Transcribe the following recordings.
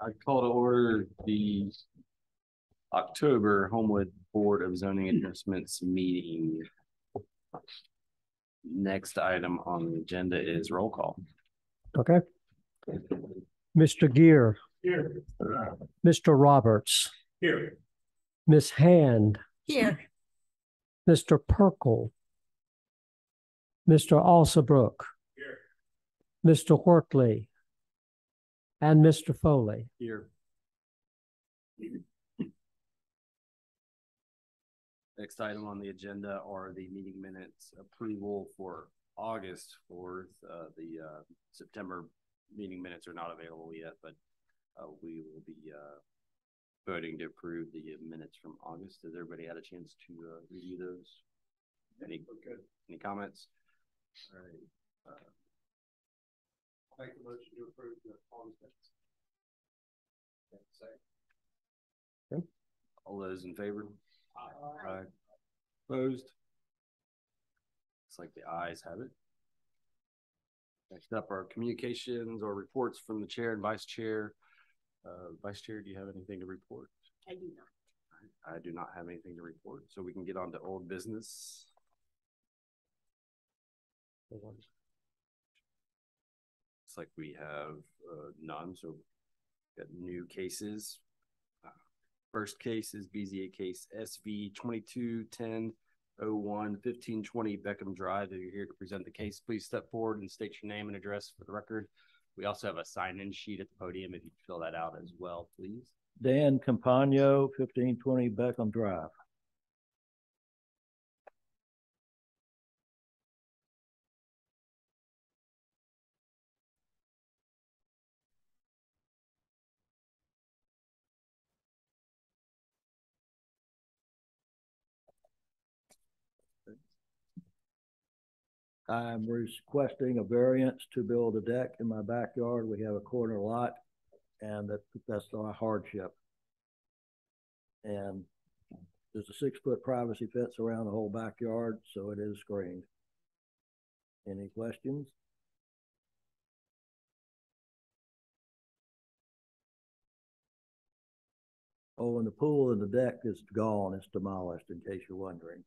I call to order the October Homewood Board of Zoning Adjustments meeting. Next item on the agenda is roll call. Okay. Mr. Gear, Here. Mr. Roberts, Here. Miss Hand, Here. Mr. Perkel, Mr. Alsabrook, Here. Mr. Wortley, and Mr. Foley. Here. Next item on the agenda are the meeting minutes approval for August fourth. Uh, the, uh, September meeting minutes are not available yet, but, uh, we will be, uh, voting to approve the minutes from August. Has everybody had a chance to, uh, review those? Any, any comments? All right, uh, Make the motion to approve the August minutes. all those in favor? Aye. Aye. Opposed? It's like the ayes have it. Next up are communications or reports from the chair and vice chair. Uh, vice chair, do you have anything to report? I do not. I do not have anything to report, so we can get on to old business. It's like we have uh, none, so got new cases. Uh, First case is BZA case SV twenty-two ten oh one fifteen twenty Beckham Drive. If you're here to present the case, please step forward and state your name and address for the record. We also have a sign-in sheet at the podium if you fill that out as well, please. Dan Campagno, fifteen twenty Beckham Drive. I'm requesting a variance to build a deck in my backyard. We have a corner lot and that, that's our hardship. And there's a six-foot privacy fence around the whole backyard, so it is screened. Any questions? Oh, and the pool and the deck is gone. It's demolished, in case you're wondering.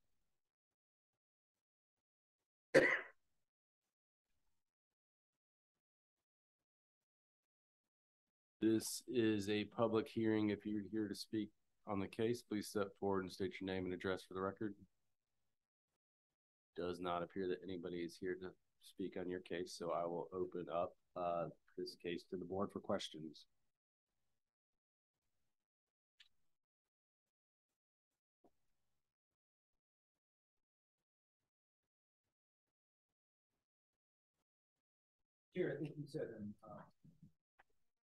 This is a public hearing. If you're here to speak on the case, please step forward and state your name and address for the record. Does not appear that anybody is here to speak on your case, so I will open up uh this case to the board for questions. Here, I think you said in, uh,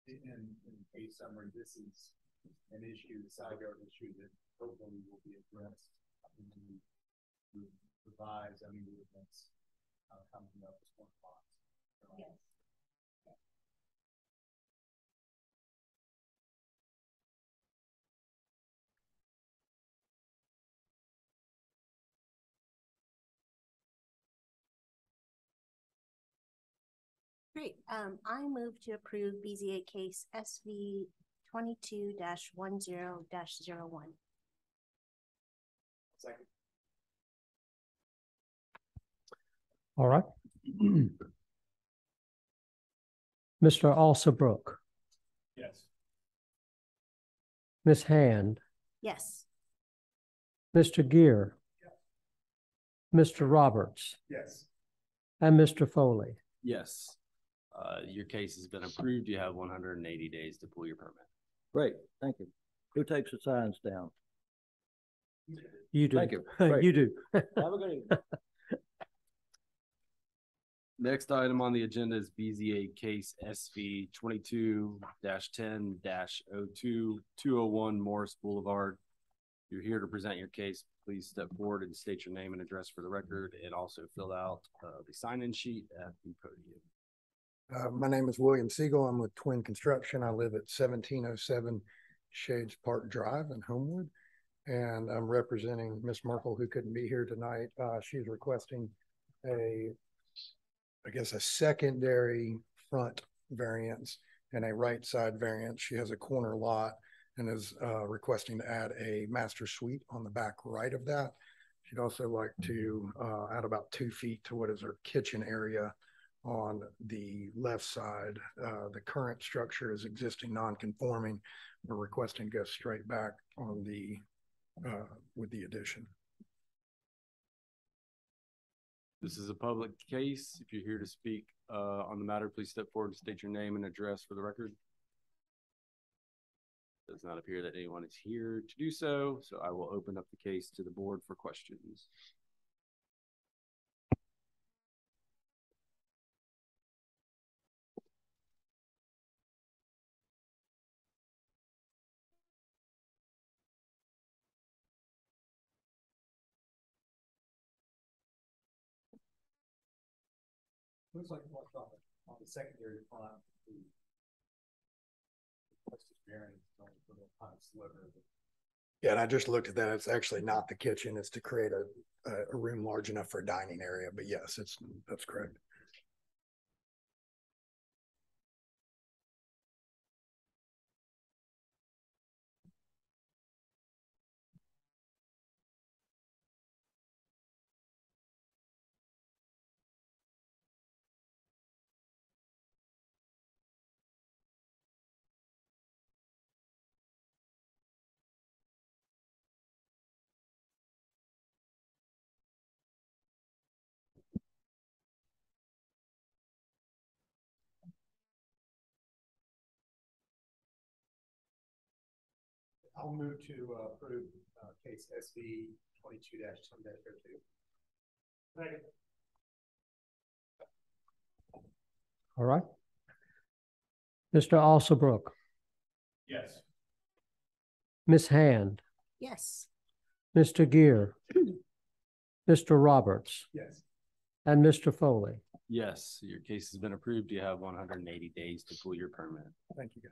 in, in a summary, this is an issue, the side yard issue that hopefully will be addressed. in the the revised, I mean, ordinance, uh, coming up as one box. Yes. Great. Um, I move to approve BZA case SV twenty-two one zero zero one. Second. All right. Mr. Alsabrook, Yes. Miss Hand, Yes. Mr. Gear, Mr. Roberts, Yes. and Mr. Foley. Yes. Uh, your case has been approved. You have one hundred and eighty days to pull your permit. Great, thank you. Who takes the signs down? You do. Thank you. Great. You do. Have a good evening. Next item on the agenda is BZA case SV twenty-two ten 2 201 Morris Boulevard. You're here to present your case. Please step forward and state your name and address for the record and also fill out uh, the sign-in sheet at the podium. Uh, my name is William Siegel. I'm with Twin Construction. I live at seventeen oh seven Shades Park Drive in Homewood. And I'm representing Miss Merkel, who couldn't be here tonight. Uh, she's requesting a, I guess, a secondary front variance and a right side variance. She has a corner lot and is uh, requesting to add a master suite on the back right of that. She'd also like to uh, add about two feet to what is her kitchen area on the left side. Uh, The current structure is existing non-conforming. We're requesting to go straight back on the, uh, with the addition. This is a public case. If you're here to speak uh, on the matter, please step forward and state your name and address for the record. Does not appear that anyone is here to do so, so I will open up the case to the board for questions. Looks like what's on the, on the secondary front, the requested variance is only for the kind of sliver. Yeah, and I just looked at that. It's actually not the kitchen. It's to create a, a, a room large enough for a dining area, but yes, it's, that's correct. I'll move to uh, approve, uh, case SV twenty-two dash ten dash oh two. Second. All right. Mr. Alsabrook, Yes. Ms. Hand, Yes. Mr. Gear, Mr. Roberts, Yes. and Mr. Foley. Yes, your case has been approved. You have one hundred and eighty days to pull your permit. Thank you.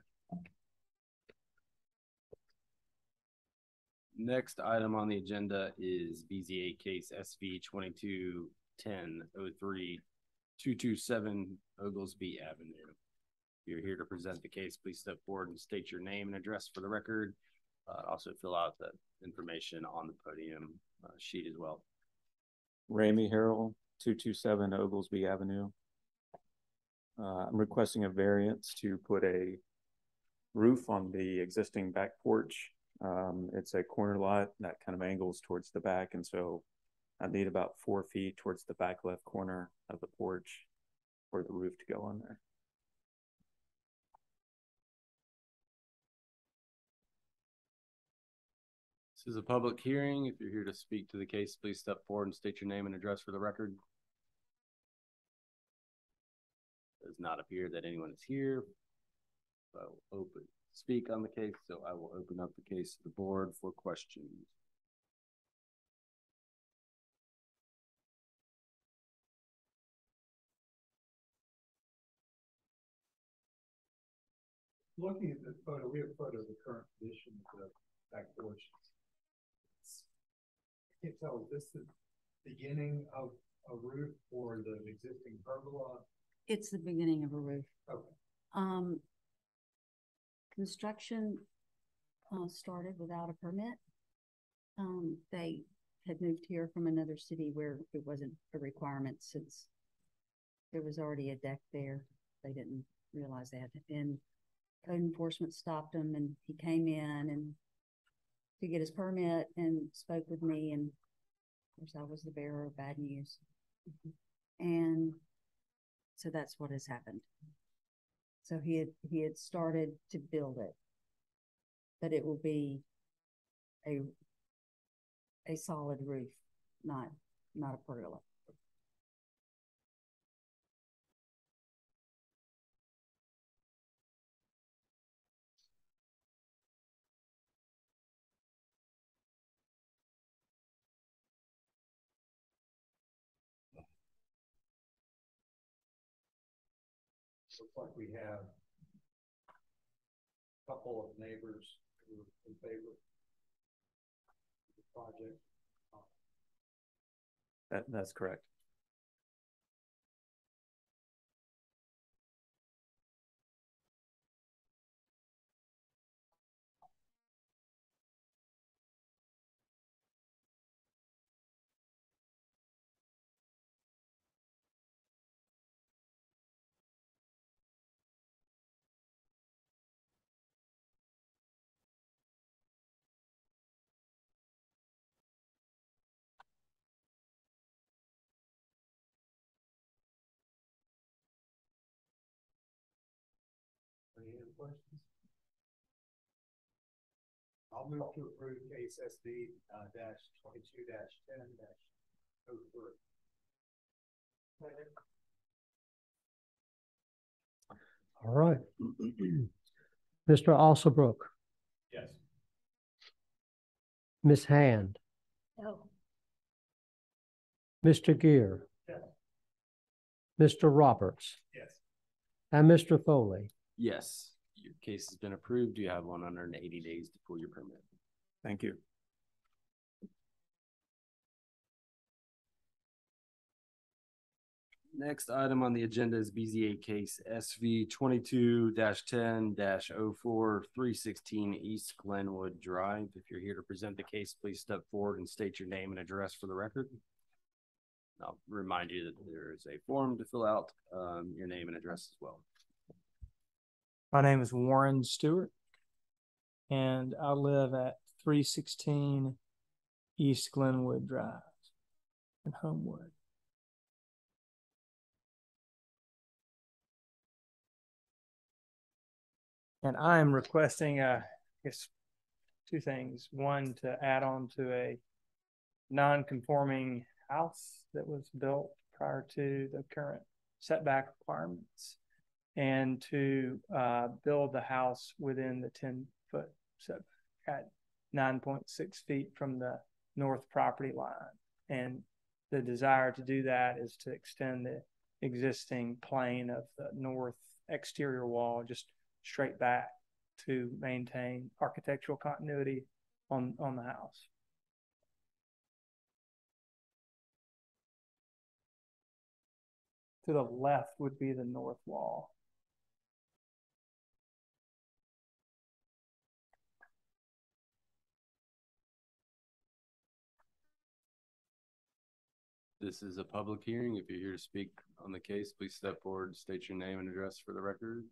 Next item on the agenda is BZA case SV twenty-two ten oh three two two seven Oglesby Avenue. If you're here to present the case, please step forward and state your name and address for the record. Uh, also fill out the information on the podium uh, sheet as well. Ramey Harrell, two two seven Oglesby Avenue. Uh, I'm requesting a variance to put a roof on the existing back porch. Um, it's a corner lot that kind of angles towards the back, and so I need about four feet towards the back left corner of the porch for the roof to go on there. This is a public hearing. If you're here to speak to the case, please step forward and state your name and address for the record. Does not appear that anyone is here. So open, speak on the case, so I will open up the case to the board for questions. Looking at the photo, we have a photo of the current condition of the back porch. It's- I can't tell, is this the beginning of a roof or the existing pergola? It's the beginning of a roof. Okay. Um, construction, uh, started without a permit. Um, they had moved here from another city where it wasn't a requirement since there was already a deck there. They didn't realize that. And code enforcement stopped him and he came in and to get his permit and spoke with me and of course I was the bearer of bad news. And so that's what has happened. So he had, he had started to build it. But it will be a, a solid roof, not, not a pergola. Looks like we have a couple of neighbors who are in favor of the project. That, that's correct. Questions? I'll move to approve case SD, uh, dash twenty-two dash ten dash oh three. All right. Mr. Alsabrook, Yes. Ms. Hand, No. Mr. Gear, Yes. Mr. Roberts, Yes. and Mr. Foley. Yes, your case has been approved. You have one hundred and eighty days to pull your permit. Thank you. Next item on the agenda is BZA case SV twenty-two ten 4 316 East Glenwood Drive. If you're here to present the case, please step forward and state your name and address for the record. I'll remind you that there is a form to fill out, um, your name and address as well. My name is Warren Stewart, and I live at three sixteen East Glenwood Drive in Homewood. And I am requesting, uh, I guess, two things. One, to add on to a non-conforming house that was built prior to the current setback requirements and to uh, build the house within the ten foot setback at nine point six feet from the north property line. And the desire to do that is to extend the existing plane of the north exterior wall just straight back to maintain architectural continuity on on the house. To the left would be the north wall. This is a public hearing. If you're here to speak on the case, please step forward, state your name and address for the record.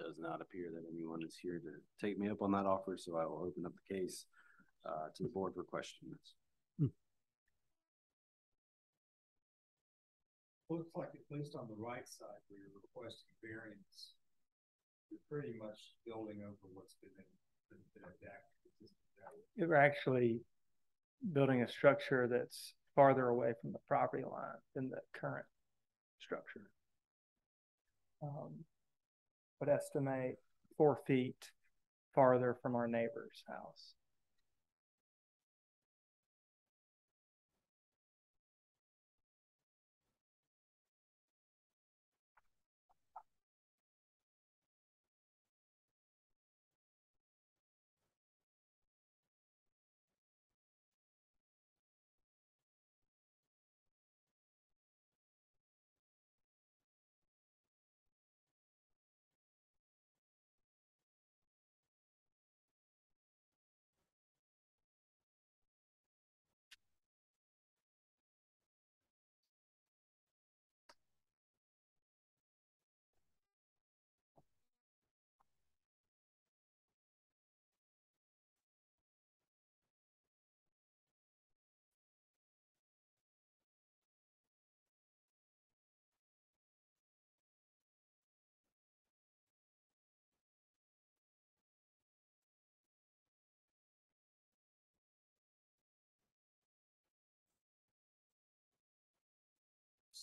Does not appear that anyone is here to take me up on that offer, so I will open up the case uh, to the board for questions. Looks like at least on the right side where you're requesting variance, you're pretty much building over what's been in, been been a deck. We're actually building a structure that's farther away from the property line than the current structure. Um, would estimate four feet farther from our neighbor's house.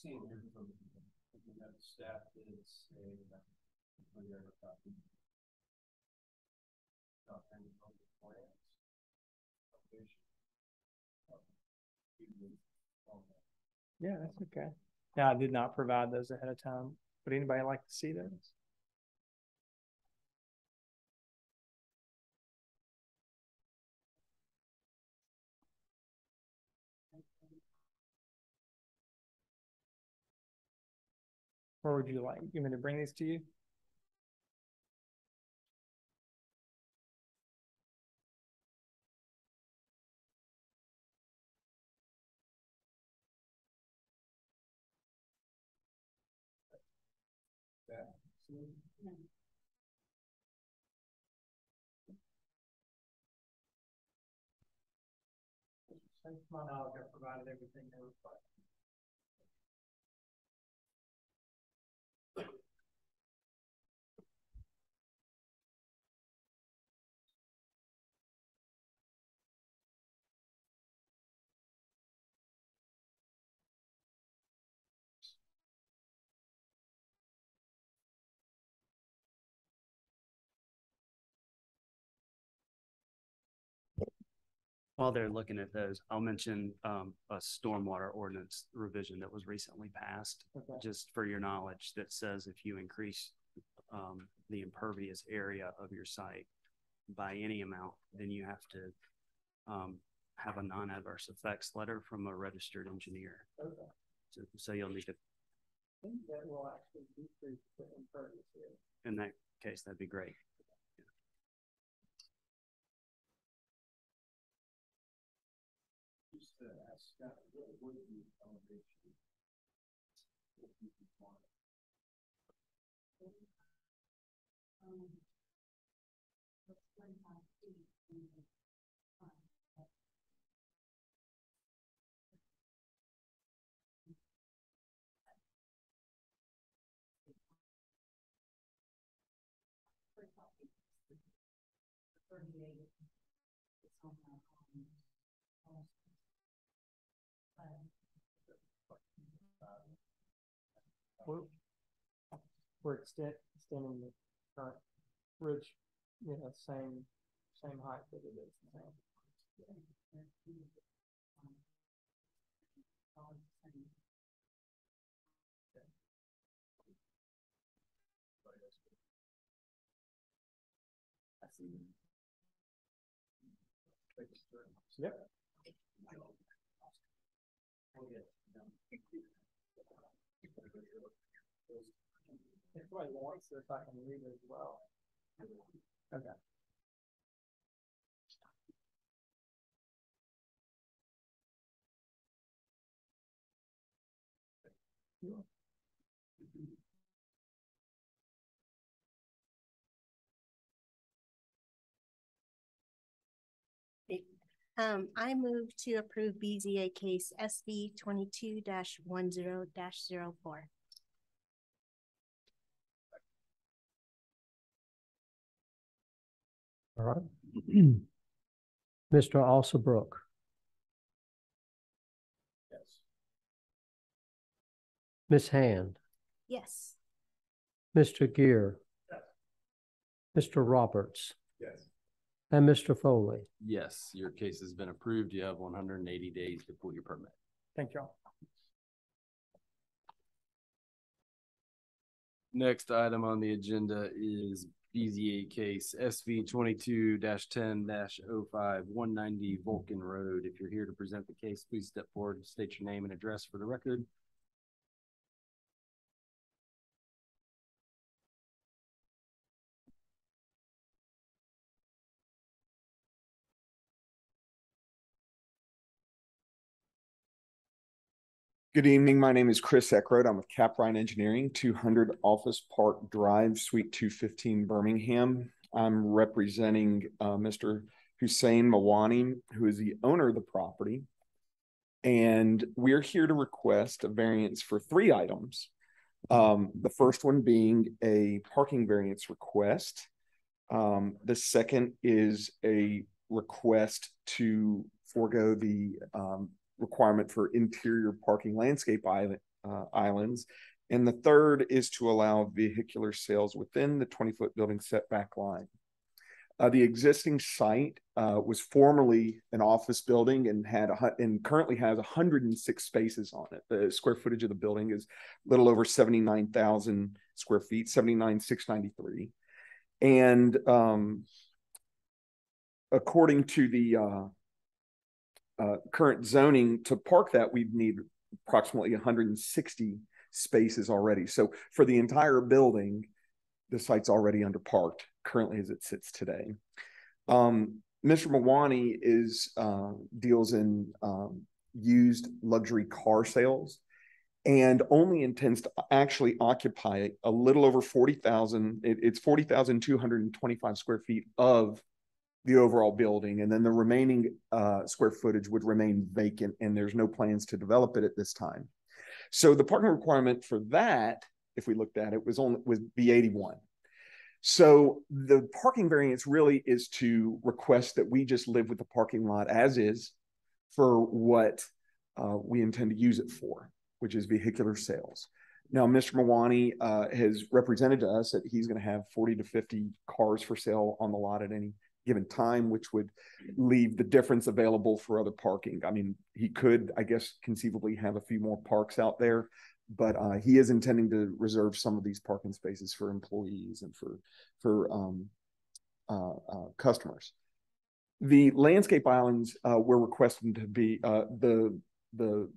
Here from, the staff, not any public plans. Yeah, that's okay. Now, I did not provide those ahead of time. Would anybody like to see those? Or would you like, you want to bring these to you? that. To my knowledge, provided everything they required. While they're looking at those, I'll mention um, a stormwater ordinance revision that was recently passed. Okay. Just for your knowledge, that says if you increase um, the impervious area of your site by any amount, then you have to um, have a non-adverse effects letter from a registered engineer. Okay. So, so you'll need to, I think that will actually decrease the impervious area. in that case, that'd be great. Just to ask Scott, what would the elevation? if you could find? We're, we're extend, extending the current ridge, you know, same, same height that it is now. If somebody wants this, I can read it as well. Okay. Um, I move to approve BZA case SV twenty-two one zero 4 All right. Mr. Alsabrook, Yes. Ms. Hand, Yes. Mr. Gear, Yes. Mr. Roberts, Yes. and Mr. Foley. Yes, your case has been approved. You have one hundred and eighty days to pull your permit. Thank y'all. Next item on the agenda is BZA case SV 22 10 05 190 Vulcan Road. If you're here to present the case, please step forward state your name and address for the record. Good evening. My name is Chris Eckroad. I'm with Caprine Engineering, 200 Office Park Drive, Suite 215, Birmingham. I'm representing uh, Mr. Hussein Mawani, who is the owner of the property. And we're here to request a variance for three items. Um, the first one being a parking variance request. Um, the second is a request to forego the um, requirement for interior parking landscape island, uh, islands. And the third is to allow vehicular sales within the 20 foot building setback line. Uh, the existing site uh, was formerly an office building and had a, and currently has 106 spaces on it. The square footage of the building is a little over 79,000 square feet, 79,693. And um, according to the uh, current zoning to park that, we'd need approximately 160 spaces already. So for the entire building, the site's already underparked currently as it sits today. Um, Mr. Mawani is uh, deals in um, used luxury car sales and only intends to actually occupy a little over 40,000. It, it's 40,225 square feet of the overall building, and then the remaining uh, square footage would remain vacant, and there's no plans to develop it at this time. So the parking requirement for that, if we looked at it, was only would be 81. So the parking variance really is to request that we just live with the parking lot as is for what uh, we intend to use it for, which is vehicular sales. Now, Mr. Mawani uh, has represented to us that he's going to have 40 to 50 cars for sale on the lot at any given time, which would leave the difference available for other parking. I mean, he could, I guess, conceivably have a few more parks out there, but uh, he is intending to reserve some of these parking spaces for employees and for for um, uh, uh, customers. The landscape islands uh, we're requesting to be uh, the the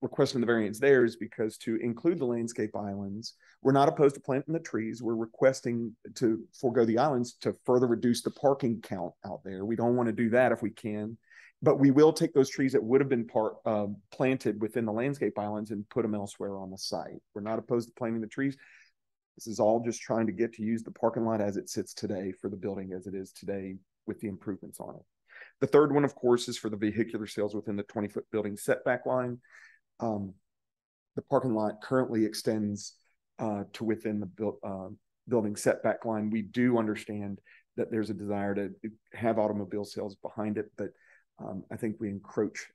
requesting the variance there is because to include the landscape islands, we're not opposed to planting the trees. We're requesting to forego the islands to further reduce the parking count out there. We don't want to do that if we can, but we will take those trees that would have been part uh, planted within the landscape islands and put them elsewhere on the site. We're not opposed to planting the trees. This is all just trying to get to use the parking lot as it sits today for the building as it is today with the improvements on it. The third one, of course, is for the vehicular sales within the 20 foot building setback line. Um, the parking lot currently extends uh, to within the build, uh, building setback line. We do understand that there's a desire to have automobile sales behind it, but um, I think we encroach.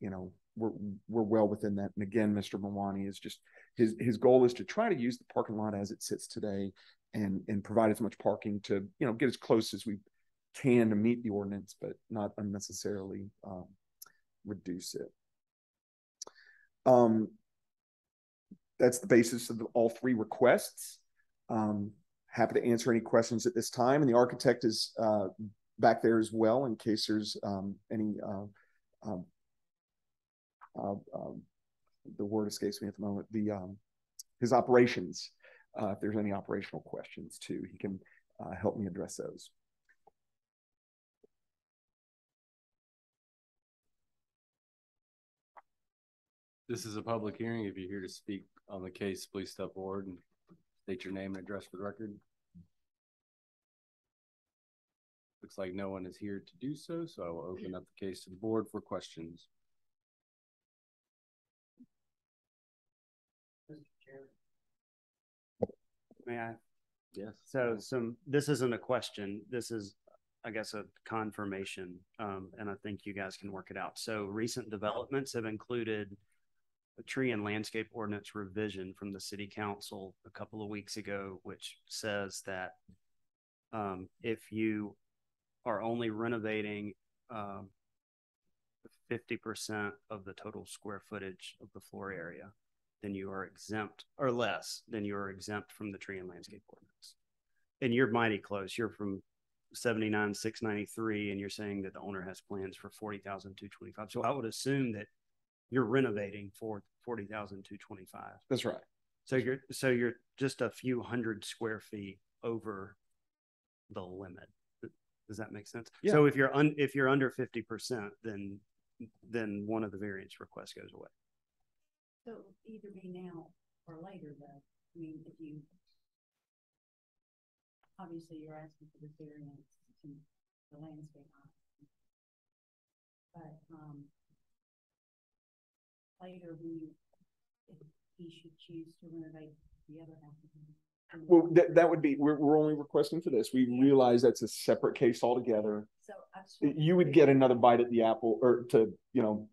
You know, we're we're well within that. And again, Mr. Mawani is just his his goal is to try to use the parking lot as it sits today, and and provide as much parking to you know get as close as we can to meet the ordinance, but not unnecessarily um, reduce it. Um, that's the basis of the, all three requests. Um, happy to answer any questions at this time. And the architect is uh, back there as well in case there's um, any, uh, um, uh, um, the word escapes me at the moment, the um, his operations. Uh, if there's any operational questions too, he can uh, help me address those. This is a public hearing. If you're here to speak on the case, please step forward and state your name and address for the record. Looks like no one is here to do so, so I will open up the case to the board for questions. May I? Yes. So some, this isn't a question. This is, I guess, a confirmation. Um, and I think you guys can work it out. So recent developments have included a tree and landscape ordinance revision from the city council a couple of weeks ago, which says that um, if you are only renovating um, 50% of the total square footage of the floor area, then you are exempt or less than you are exempt from the tree and landscape ordinance. And you're mighty close. You're from 79, 693, and you're saying that the owner has plans for 40,225. So I would assume that you're renovating for 40,225. That's right. So you're, so you're just a few hundred square feet over the limit. Does that make sense? Yeah. So if you're un, if you're under 50%, then, then one of the variance requests goes away. So either be now or later though. I mean, if you. Obviously, you're asking for the variance to the landscape. But, um. Later, when you, if he should choose to renovate the other half of the. Well, that, that would be, we're, we're only requesting for this. We realize that's a separate case altogether. So I just. wanted You would get another bite at the apple or to, you know,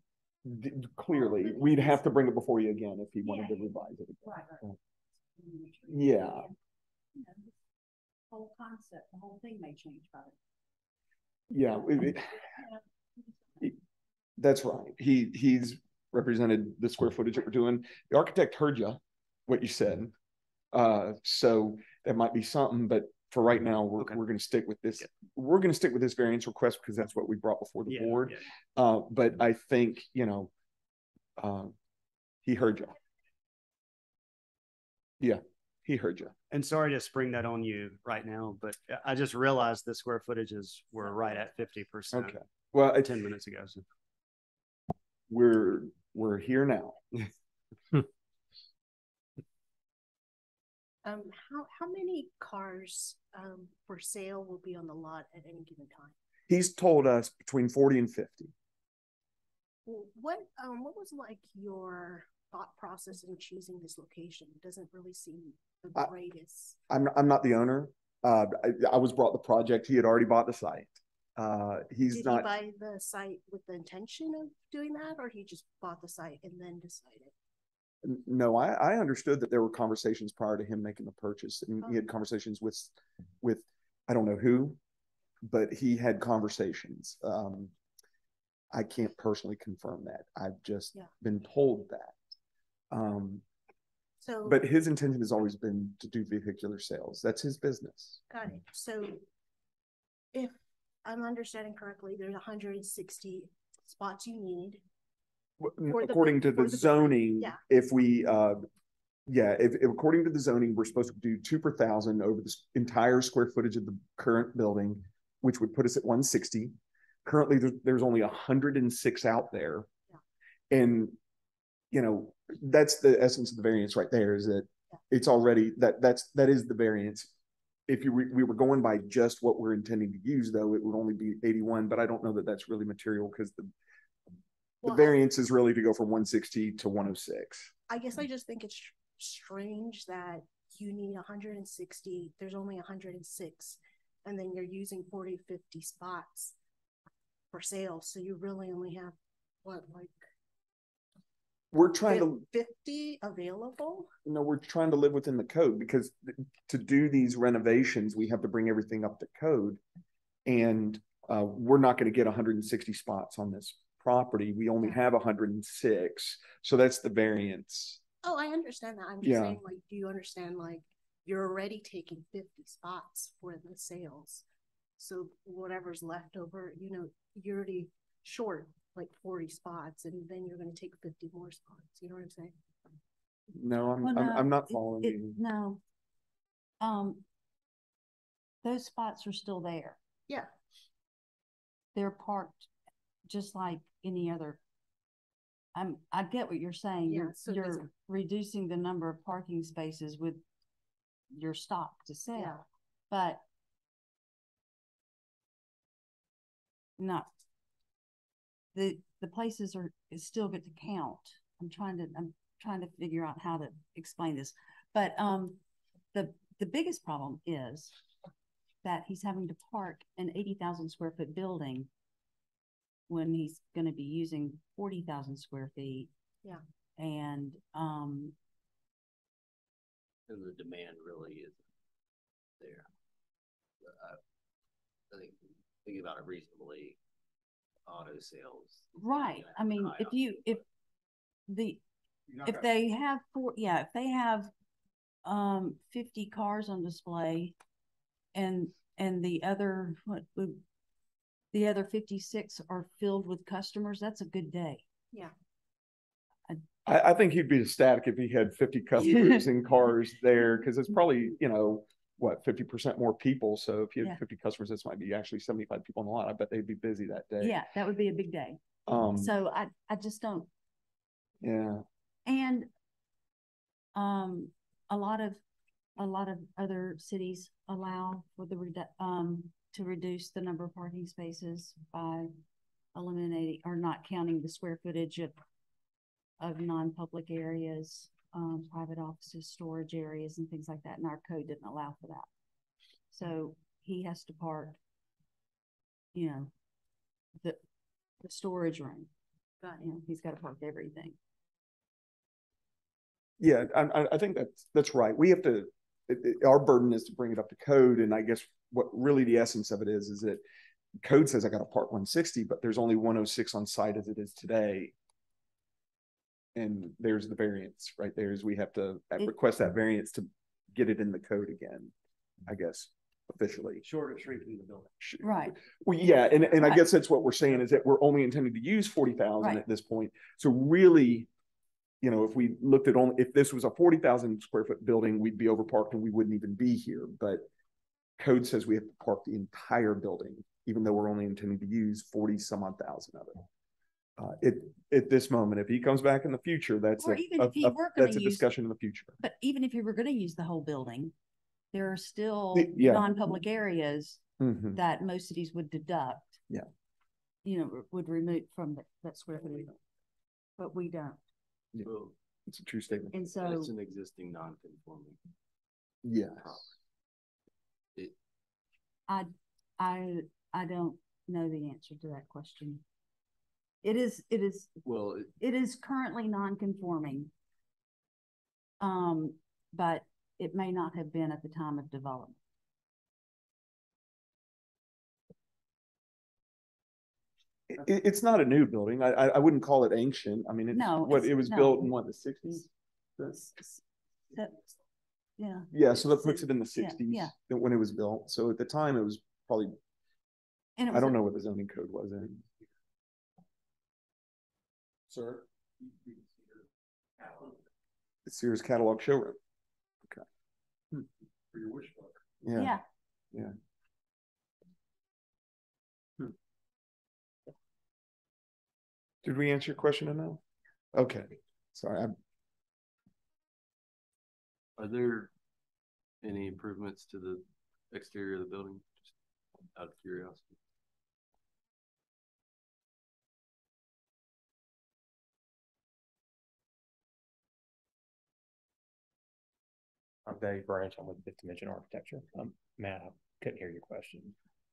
d- clearly, we'd have to bring it before you again if he wanted to revise it. again. Right, right. Yeah. You know, this Whole concept, the whole thing may change by. Yeah, it- it- that's right. He, he's represented the square footage that we're doing. The architect heard you, what you said. Uh, so that might be something, but for right now, we're, Okay. we're gonna stick with this. Yeah. We're gonna stick with this variance request because that's what we brought before the Yeah, board. yeah. Uh, but I think, you know, uh, he heard you. Yeah, he heard you. And sorry to spring that on you right now, but I just realized the square footages were right at 50% Okay. Well, it's, 10 minutes ago. So. we're, we're here now. Um, how, how many cars, um, for sale will be on the lot at any given time? He's told us between forty and fifty. Well, what, um, what was like your thought process in choosing this location? It doesn't really seem the I- greatest. I'm, I'm not the owner. Uh, I, I was brought the project. He had already bought the site. Uh, he's Did he buy the site with the intention of doing that, or he just bought the site and then decided? no, I, I understood that there were conversations prior to him making the purchase and he had conversations with, with, I don't know who, but he had conversations. Um, I can't personally confirm that. I've just Yeah. been told that. Um, So. but his intention has always been to do vehicular sales. That's his business. Got it. So if I'm understanding correctly, there's hundred and sixty spots you need. For the According to the the zoning, yeah. if we, uh, yeah, if, if according to the zoning, we're supposed to do two per thousand over the entire square footage of the current building, which would put us at one sixty. Currently, there's, there's only hundred and six out there. And, you know, that's the essence of the variance right there is that Yeah. it's already, that, that's, that is the variance. If you, we, we were going by just what we're intending to use, though, it would only be eighty-one, but I don't know that that's really material because the the Well, I- variance is really to go from one sixty to one oh six. I guess I just think it's strange that you need hundred and sixty, there's only hundred and six. And then you're using 40, 50 spots for sale, so you really only have, what, like We're trying to, fifty available? you know, we're trying to live within the code because th- to do these renovations, we have to bring everything up to code. And, uh, we're not gonna get hundred and sixty spots on this property. We only have hundred and six. So that's the variance. Oh, I understand that. I'm just Yeah. saying, like, do you understand, like, you're already taking fifty spots for the sales? So whatever's left over, you know, you're already short like forty spots and then you're gonna take fifty more spots. You know what I'm saying? No, I'm, Well, I'm, no, I'm not it- following it- you. No. Um, those spots are still there. Yeah. They're parked just like any other. I'm, I get what you're saying. Yeah, You're, so you're reducing the number of parking spaces with your stock to Yeah. sell, but not the, the places are, still get to count. I'm trying to, I'm trying to figure out how to explain this. But, um, the, the biggest problem is that he's having to park an eighty thousand square foot building when he's gonna be using forty thousand square feet. Yeah. And, um, And the demand really isn't there. But I, I think, thinking about it reasonably, auto sales. right, I mean, if you, if the, if they have four, yeah, if they have um fifty cars on display and and the other what the other fifty-six are filled with customers, that's a good day. Yeah. I, I think he'd be ecstatic if he had fifty customers and cars there, because it's probably, you know, what, fifty percent more people. So if you Yeah. had fifty customers, this might be actually seventy-five people in the lot. I bet they'd be busy that day. Yeah, that would be a big day. Um, So I I just don't, yeah, and um a lot of a lot of other cities allow for the um to reduce the number of parking spaces by eliminating or not counting the square footage of of non-public areas, um, private offices, storage areas and things like that. And our code didn't allow for that. So he has to park, you know, the, the storage room. Got You know, he's got to park everything. yeah, I, I, I think that's, that's right. We have to, it, it- our burden is to bring it up to code. And I guess what really the essence of it is, is that code says I got to park one sixty, but there's only one oh six on site as it is today. And there's the variance right there is we have to uh, request that variance to get it in the code again, I guess, officially. Short of shrinking the building. Right. Well, yeah, and, and I guess that's what we're saying is that we're only intending to use forty thousand Right. at this point. So really, you know, if we looked at only, if this was a forty thousand square foot building, we'd be overparked and we wouldn't even be here, but code says we have to park the entire building, even though we're only intending to use forty some odd thousand of it. Uh, it, at this moment, if he comes back in the future, that's Or a, even if he a- were gonna that's a use- discussion in the future. But even if you were gonna use the whole building, there are still Y- yeah. non-public areas Mhm. that most cities would deduct. Yeah. You know, would remove from the- that square footage. But we don't. Well, It's a true statement. And so, It's an existing non-conforming. Yes. It, I, I, I don't know the answer to that question. It is, it is, well, it- it is currently non-conforming. Um, but it may not have been at the time of development. It, it's not a new building. I, I, wouldn't call it ancient. I mean, it's No, what, it's- it was no. built in what, the sixties? Yeah, Yeah, so that puts it in the sixties yeah. when it was built. So at the time, it was probably, and it was I don't a- know what the zoning code was then. Sir? It's Sears catalog showroom. Okay. Hmm. For your wish book. Yeah. yeah, Did we answer your question or enough? Okay, sorry, I'm, Are there any improvements to the exterior of the building? Just Out of curiosity. I'm Dave Branch. I'm with Fifth Dimension Architecture. Um, Matt, I couldn't hear your question.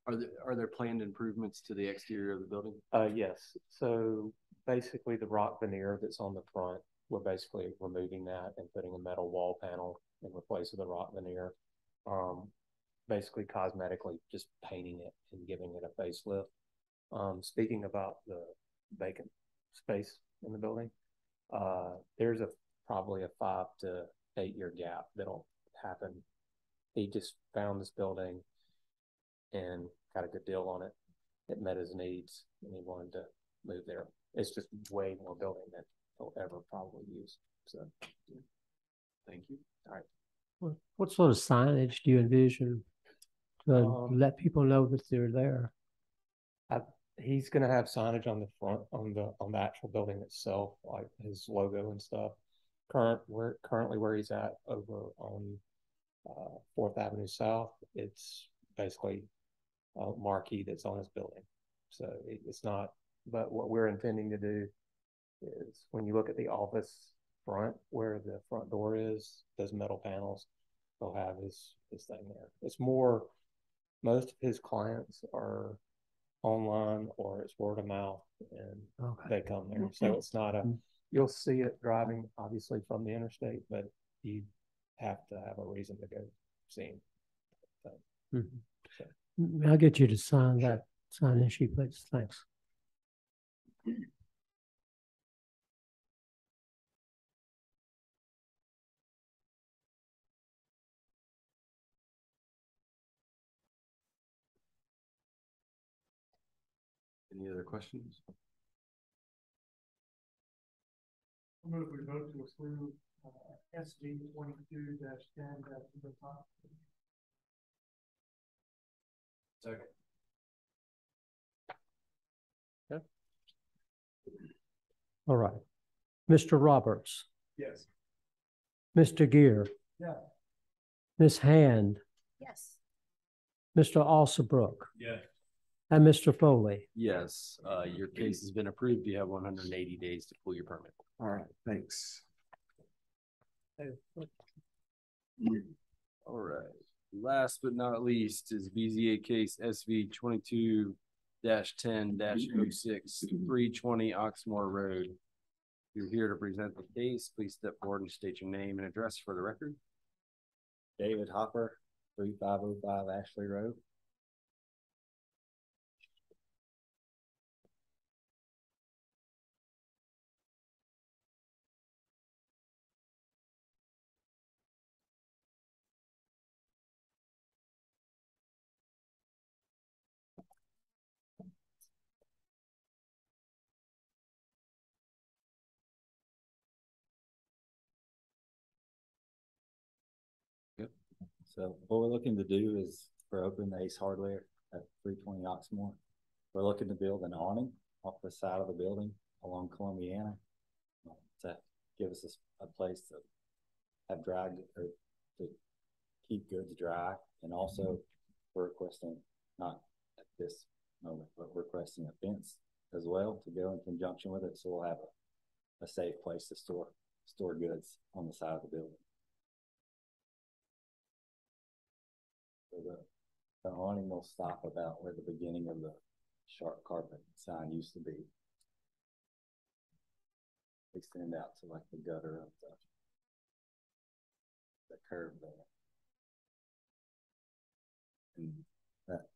Are there, are there planned improvements to the exterior of the building? Uh, yes. So basically the rock veneer that's on the front, we're basically removing that and putting a metal wall panel in replace of the rock veneer. Um, basically cosmetically just painting it and giving it a facelift. Um, speaking about the vacant space in the building, uh, there's a probably a five to eight year gap that'll happen. He just found this building and got a good deal on it. It met his needs and he wanted to move there. It's just way more building than he'll ever probably use. So, Thank you. all right. What, what sort of signage do you envision to Um, let people know that they're there? He's gonna have signage on the front, on the, on the actual building itself, like his logo and stuff. Current, where, currently where he's at over on, uh, Fourth Avenue South, it's basically a marquee that's on his building. So it, it's not, but what we're intending to do is when you look at the office front, where the front door is, those metal panels, he'll have his, his thing there. It's more, most of his clients are online or it's word of mouth and Okay. they come there. So it's not a, you'll see it driving obviously from the interstate, but you have to have a reason to go see him. Mm, I'll get you to sign that, sign in sheet, please. Thanks. Any other questions? Move we vote to approve, uh, SV twenty-two ten zero five. Second. Okay. All right. Mr. Roberts, Yes. Mr. Gear, Yeah. Ms. Hand, yes. Mr. Alsabrook, Yes. and Mr. Foley. Yes, uh, your case has been approved. You have one hundred and eighty days to pull your permit. All right, thanks. All right. Last but not least is BZA case SV 22 10 06, three twenty Oxmoor Road. If You're here to present the case. Please step forward and state your name and address for the record. David Hopper, three five oh five Ashley Road. So what we're looking to do is for open Ace Hardware at three twenty Oxmoor. We're looking to build an awning off the side of the building along Columbiana. uh, To give us a place to have dry, or to keep goods dry. And also we're requesting, not at this moment, but requesting a fence as well to go in conjunction with it. So we'll have a, a safe place to store, store goods on the side of the building. The, the awning will stop about where the beginning of the sharp carpet sign used to be. Extend out to like the gutter of the, the curve there. And that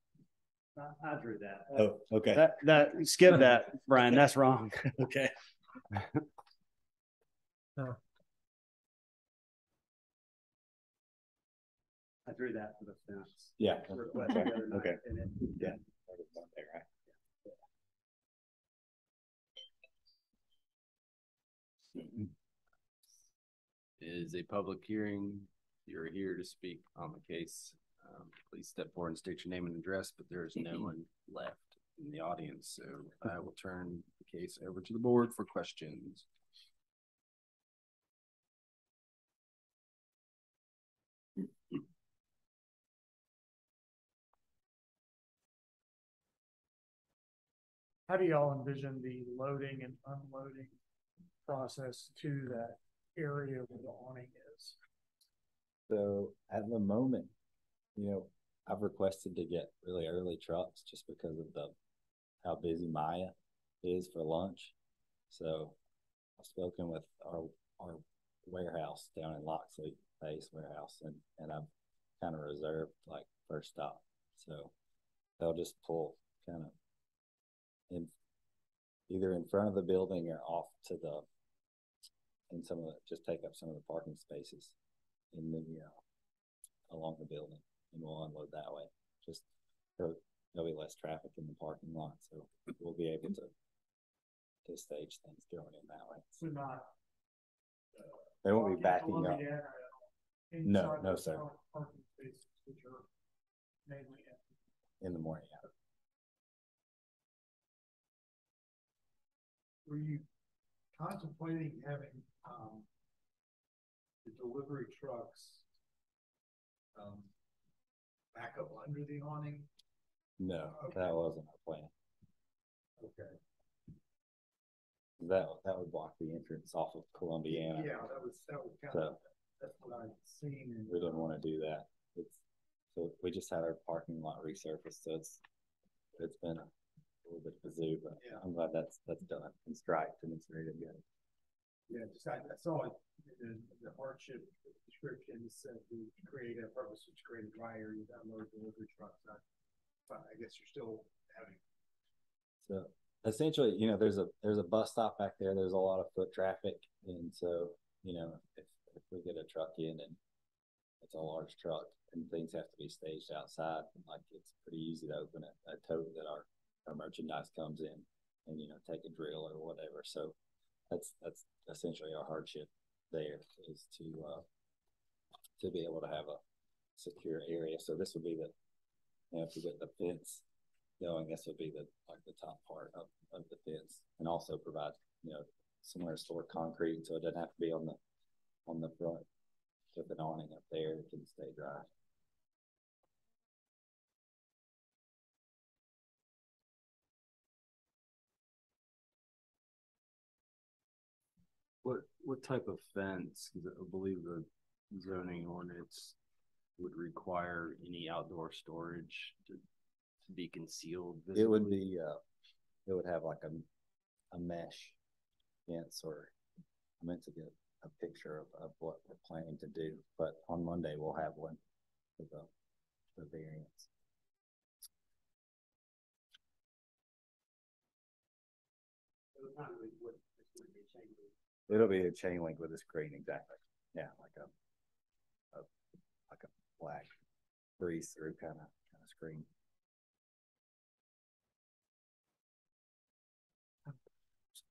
I, I drew that. Uh, oh, okay. That, that, skip that, Brian, that's wrong. Okay. Uh, I drew that for the fence. Yeah. Request Okay, the other night, okay. and it- Yeah. That was one there, right? Is a public hearing. You're here to speak on the case. Um, please step forward and state your name and address, but there is no one left in the audience, so I will turn the case over to the board for questions. How do y'all envision the loading and unloading process to that area where the awning is? So at the moment, you know, I've requested to get really early trucks just because of the, how busy Maya is for lunch. So I've spoken with our, our warehouse down in Loxley, Ace Warehouse, and, and I've kind of reserved like first stop. So they'll just pull kind of in, either in front of the building or off to the, in some of the, just take up some of the parking spaces in the, uh, along the building and we'll unload that way. Just, there- there'll be less traffic in the parking lot, so we'll be able to, to stage things going in that way. So not. They won't be backing up. Uh, No, no, sir. Parking spaces, which are mainly empty. in the morning. yeah. Were you contemplating having, um, the delivery trucks, um, back up under the awning? No, Okay. that wasn't our plan. Okay. That, that would block the entrance off of Columbiana. Yeah, that was, that was kind So of, that's what I'd seen we didn't want to do that. It's, so we just had our parking lot resurfaced, so it's, it's been a little bit of a zoo, but Yeah. I'm glad that's, that's done and striped and it's ready to go. Yeah, just I, I saw it, the, the hardship description said to create a purpose to create a dry area to unload delivery trucks. I, I guess you're still having, So essentially, you know, there's a, there's a bus stop back there. There's a lot of foot traffic. And so, you know, if, if we get a truck in and it's a large truck and things have to be staged outside, like it's pretty easy to open a, a tote that our, our merchandise comes in and, you know, take a drill or whatever. So that's, that's essentially our hardship there is to, uh, to be able to have a secure area. So this would be the, you know, if we get the fence going, this would be the, like the top part of, of the fence and also provide, you know, somewhere to store concrete so it doesn't have to be on the, on the front. With an awning up there, it can stay dry. What, type of fence? I believe the zoning ordinance would require any outdoor storage to, to be concealed. It would be, uh, it would have like a, a mesh fence or I meant to get a picture of, of what we're planning to do, but on Monday we'll have one for the, the variance. It'll be a chain link with a screen, exactly. Yeah, like a, a, like a black breeze through kind of, kind of screen.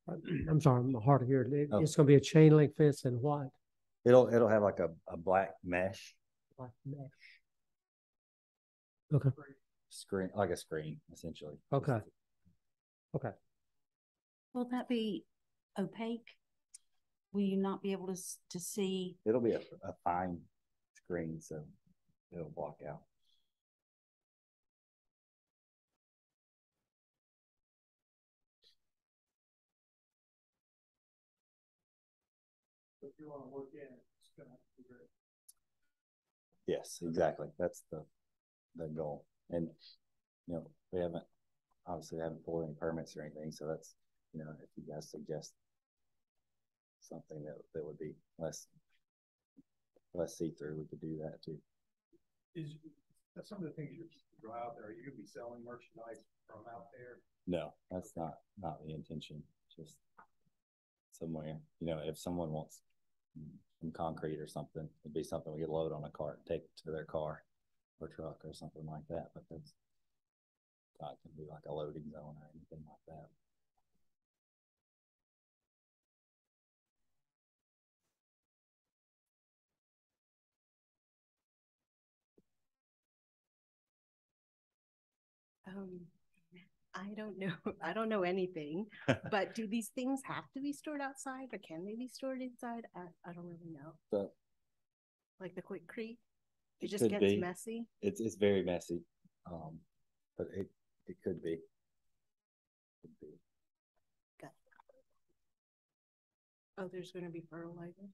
I'm sorry, I'm hard to hear. It- Oh. It's gonna be a chain link fence and what? It'll, it'll have like a, a black mesh Like mesh. Okay, screen, like a screen essentially. okay. Okay. Will that be opaque? Will you not be able to, to see? It'll be a, a fine screen, so it'll block out. If you wanna work in, it's gonna be very Yes, exactly. That's the, the goal. And, you know, we haven't, obviously haven't pulled any permits or anything, so that's, you know, if you guys suggest something that, that would be less, less see-through, we could do that too. Is, That's some of the things you draw out there, are you gonna be selling merchandise from out there? No, that's not, not the intention, just somewhere, you know, if someone wants some concrete or something, it'd be something we could load on a cart, and take to their car or truck or something like that, but that's not gonna be like a loading zone or anything like that. Um, I don't know, I don't know anything, but do these things have to be stored outside or can they be stored inside? I, I don't really know. So Like the Quikrete? It It just gets be. messy? it's, it's very messy, um, but it, it could be. Could be. Oh, there's gonna be fertilizer?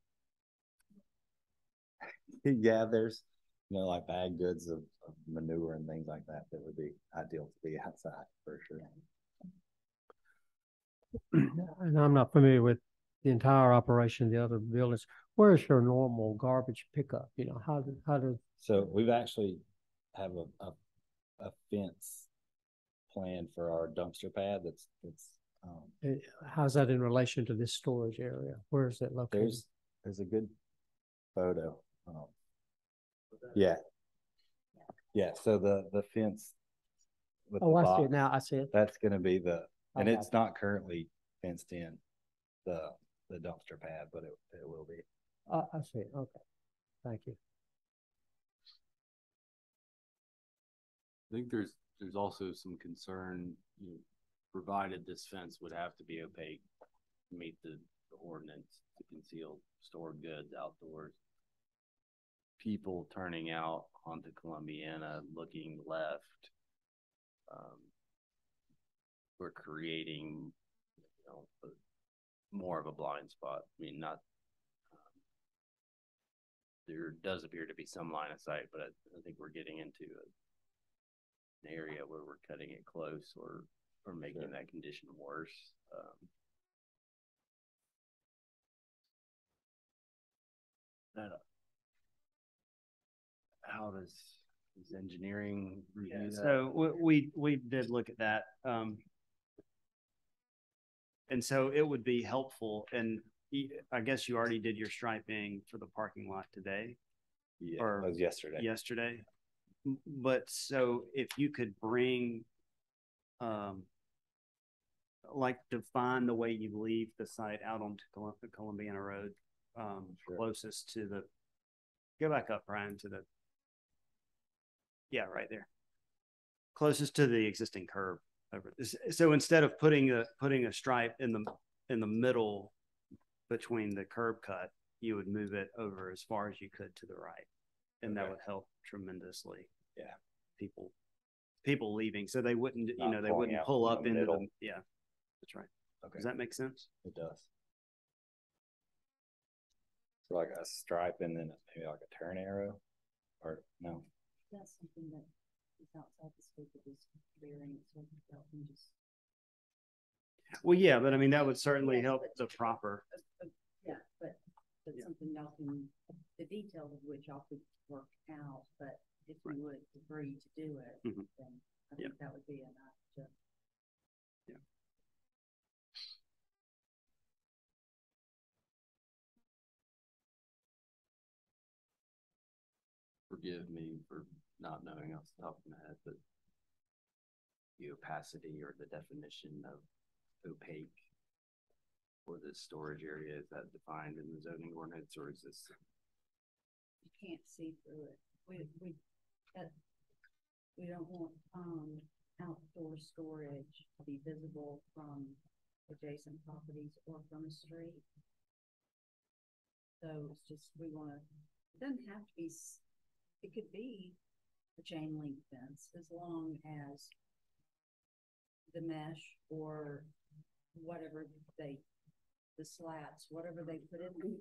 Yeah, there's, you know, like bag goods of, of manure and things like that, that would be ideal to be outside for sure. And I'm not familiar with the entire operation of the other buildings. Where's your normal garbage pickup? You know, how, do how does, So we've actually have a, a, a fence plan for our dumpster pad that's, that's, um, how's that in relation to this storage area? Where is it located? there's, there's a good photo. um, Yeah. Yeah, so the, the fence. with Oh, the I see it now. I see it. That's gonna be the, and got it's not currently fenced in, the, the dumpster pad, but it, it will be. Uh, I see it. Okay. Thank you. I think there's, there's also some concern, you know, provided this fence would have to be opaque, to meet the the ordinance to conceal stored goods outdoors. People turning out onto Columbiana looking left. Um, we're creating, you know, a- more of a blind spot. I mean, not, um, there does appear to be some line of sight, but I, I think we're getting into a an area where we're cutting it close or, or making Sure. that condition worse. Um, That, how does, does engineering Yeah, that? so we, we, we did look at that, um. And so it would be helpful, and i guess you already did your striping for the parking lot today, Yeah, Or was yesterday. yesterday. But so if you could bring, um, like define the way you leave the site out onto Colum- Columbiana Road, um, Sure. closest to the, go back up, Brian, to the, yeah, right there. Closest to the existing curb over, s- so instead of putting a, putting a stripe in the, in the middle between the curb cut, you would move it over as far as you could to the right. And that would help tremendously. Yeah. People, people leaving, so they wouldn't, you know, they wouldn't pull up the into the, yeah, that's right. Okay, Does that make sense? it does. So like a stripe and then maybe like a turn arrow, or no? That's something that is outside the scope of this variance, so that can just. Well, yeah, but I mean, that would certainly help the proper, uh, uh, Yeah, but, but Yeah. something else in the details of which y'all could work out, but if you would agree to do it, Mhm. then I think that would be enough. Forgive me for not knowing off the top of my head, but the opacity or the definition of opaque for this storage area, is that defined in the zoning ordinance or is this? you can't see through it. We, we, that, we don't want, um, outdoor storage to be visible from adjacent properties or from a street. So it's just, we wanna, it doesn't have to be, it could be a chain link fence as long as the mesh or whatever they, the slats, whatever they put in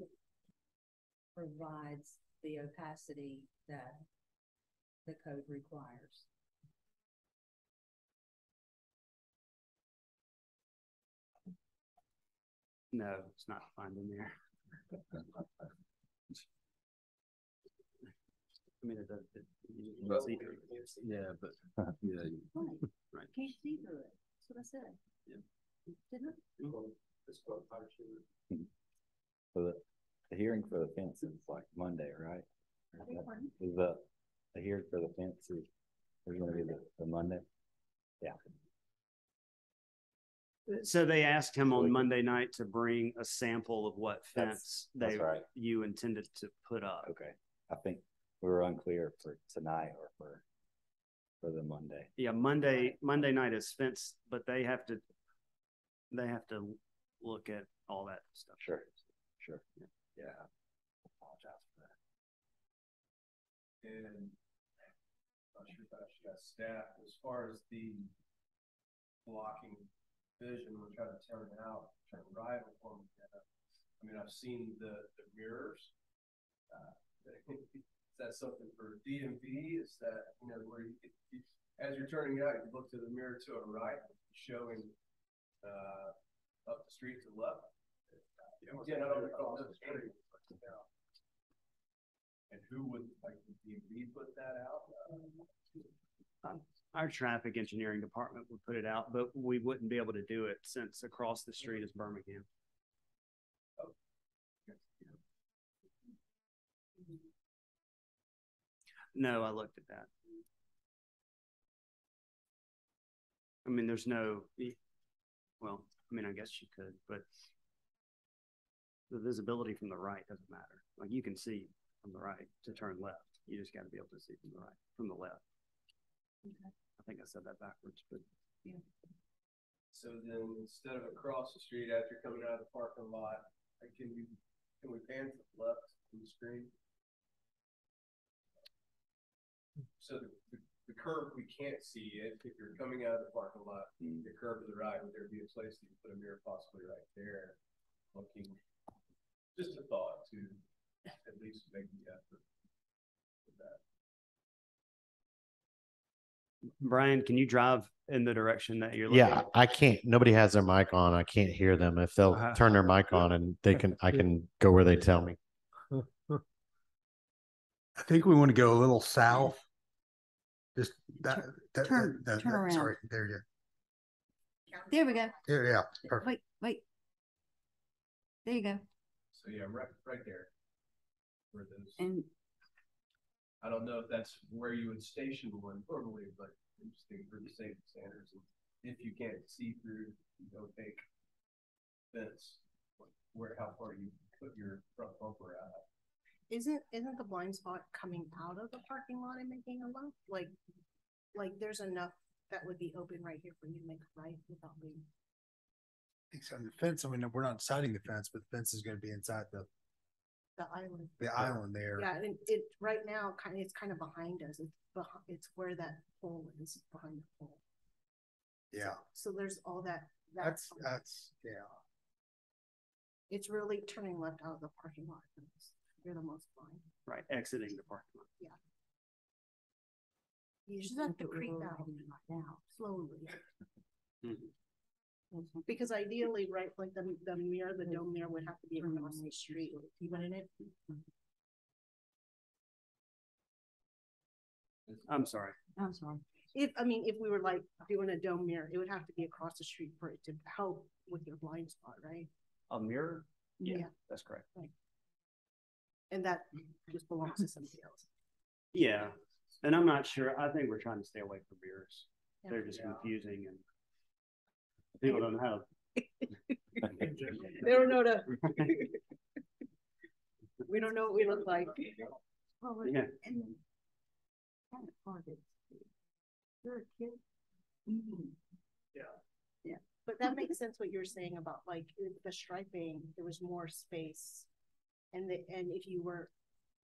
provides the opacity that the code requires. no, it's not defined in there. I mean, it, does- it, you can Well, see through it. Yeah, but, yeah, you- Right. Right. Can't see through it. That's what I said. Yeah. Didn't I? Mm-hmm. This quote, fire shooter. Hmm. So the, the hearing for the fence is like Monday, right? Is beg your that- pardon? Is the, the hearing for the fence is, there's gonna be the, the Monday? Yeah. So they asked him on Monday night to bring a sample of what That's- fence that's they, right. you intended to put up. Okay, I think we were unclear for tonight or for, for the Monday. Yeah, Monday, Monday night is fence, but they have to, they have to look at all that stuff. Sure, sure, yeah. Apologize for that. And not sure if I actually got staff, as far as the blocking vision, we're trying to turn it out, turn right before we get up. I mean, I've seen the, the mirrors. Uh, Is that something for DMV? Is that, you know, where you, you- as you're turning out, you look to the mirror to a right, showing, uh, up the street to the left? Again, I don't recall this street. And who would, like, would DMV put that out? Um, Our traffic engineering department would put it out, but we wouldn't be able to do it since across the street is Birmingham. No, I looked at that. I mean, there's no, well, I mean, I guess you could, but the visibility from the right doesn't matter. Like you can see from the right to turn left. You just gotta be able to see from the right, from the left. Okay. I think I said that backwards, but yeah. So then instead of across the street after coming out of the parking lot, like, can you, can we pan to the left on the screen? So the, the, the curb, we can't see it. If you're coming out of the parking lot, the curb to the right, would there be a place that you put a mirror possibly right there? Looking, just a thought to at least make the effort. with that. Brian, can you drive in the direction that you're looking? Yeah, I can't, nobody has their mic on. I can't hear them. If they'll Uh-huh. turn their mic on and they can, I can go where they tell me. I think we want to go a little south. Just that, that, turn- that, that- turn that- around. sorry, there you go. There we go. go. Yeah, yeah, perfect. Wait, wait. There you go. So yeah, right, right there. Where those. And I don't know if that's where you would station one normally, but I'm just thinking for the safety standards, and if you can't see through, you don't take fence, like, where, how far you put your front bumper out. Isn't, isn't the blind spot coming out of the parking lot and making a left? Like, like there's enough that would be open right here for you to make a right without being. It's on the fence. I mean, we're not siding the fence, but the fence is gonna be inside the, The island. the island there. Yeah, and it, right now, kind of, it's kind of behind us. It's behind, it's where that pole is, behind the pole. Yeah, So there's all that. that that's, that's, yeah. It's really turning left out of the parking lot. It's- You're the most blind. Right, exiting the parking lot. Yeah. You just have to creep out right now. slowly. Mhm. Because ideally, right, like the, the mirror, the dome mirror would have to be across the street, wouldn't it? I'm sorry. I'm sorry. If, I mean, if we were like doing a dome mirror, it would have to be across the street for it to help with your blind spot, right? A mirror? Yeah, Yeah. that's correct. And that just belongs to somebody else. Yeah, and I'm not sure. I think we're trying to stay away from mirrors. Yeah. They're just Yeah. confusing and people don't know how. They don't know to. We don't know what we look like. Well, Yeah. and then kind of hard. You're a kid. Mhm. But that makes sense what you're saying about like the striping, there was more space. And the, and if you were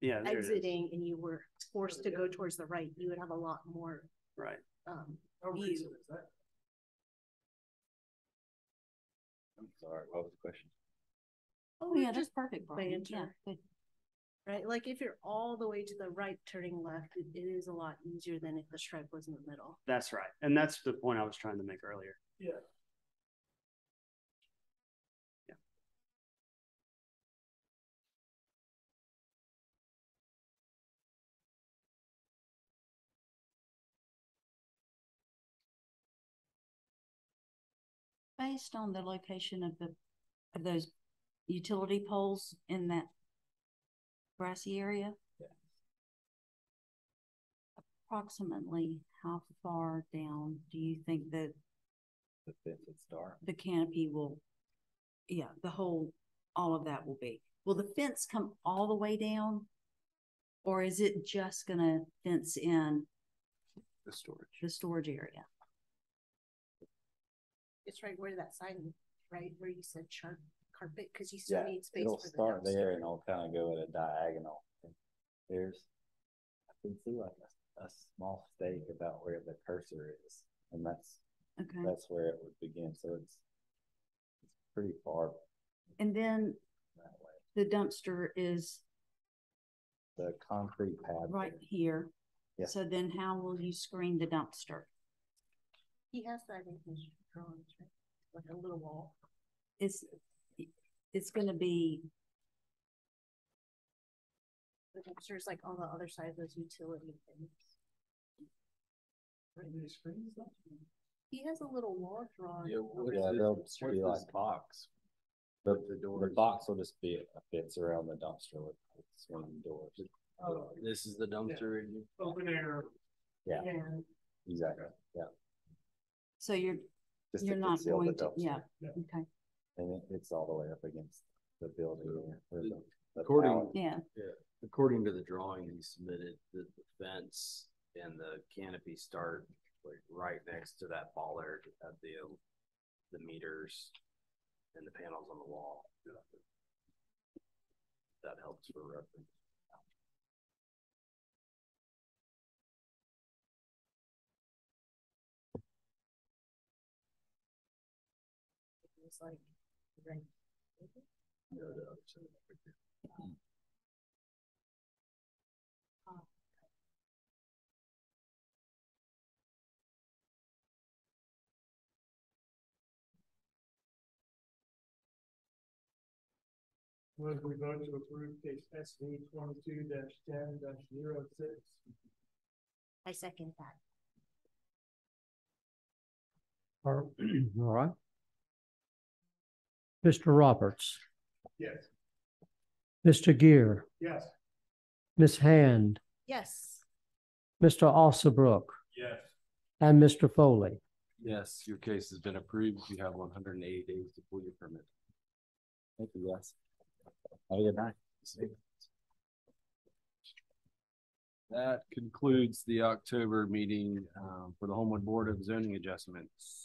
Yeah, there it is. exiting and you were forced to go towards the right, you would have a lot more, Right. um, How view. recent is that? I'm sorry, what was the question? Oh, yeah, that's just perfect, Brian. Yeah, good. Right, like if you're all the way to the right turning left, it, it is a lot easier than if the stripe was in the middle. That's right. And that's the point I was trying to make earlier. Yeah. Based on the location of the, of those utility poles in that grassy area? Approximately how far down do you think that The fence start. the canopy will, yeah, the whole, all of that will be? Will the fence come all the way down? Or is it just gonna fence in The storage. the storage area? It's right where that sign, right where you said chart carpet, cause you still Yeah, need space it'll for the start there and dumpster. it'll kind of go at a diagonal. There's, I can see like a, a small stake about where the cursor is, and that's, Okay. that's where it would begin, so it's it's pretty far And then that way. the dumpster is The concrete pad. right there. here. Yeah. So then how will you screen the dumpster? He has that in his drawings, right? Like a little wall. It's, it's gonna be, The dumpster is like on the other side of those utility things. He has a little wall drawn. Yeah, what Yeah, they'll this, be like- box? The, The the box will just be a fence around the dumpster with with swinging doors. This is the dumpster. in here? Open air. Yeah, Yeah. exactly, yeah. so you're, Just you're not conceal the going to, dumpster. yeah, okay, And it, it's all the way up against the building there. or the- the According- tower. yeah. According to the drawing he submitted, the the fence and the canopy start like right next to that bollard at the, uh, the meters and the panels on the wall. That helps for reference. It's like, right. No, the other side right there. Move we vote to approve case SV twenty-two ten 6 I second that. All all right. Mr. Roberts, Yes. Mr. Gear, Yes. Ms. Hand, Yes. Mr. Alsabrook, Yes. and Mr. Foley. Yes, your case has been approved. You have one hundred and eighty days to pull your permit. Thank you, guys. Have a good night. That concludes the October meeting um, for the Homewood Board of Zoning Adjustments.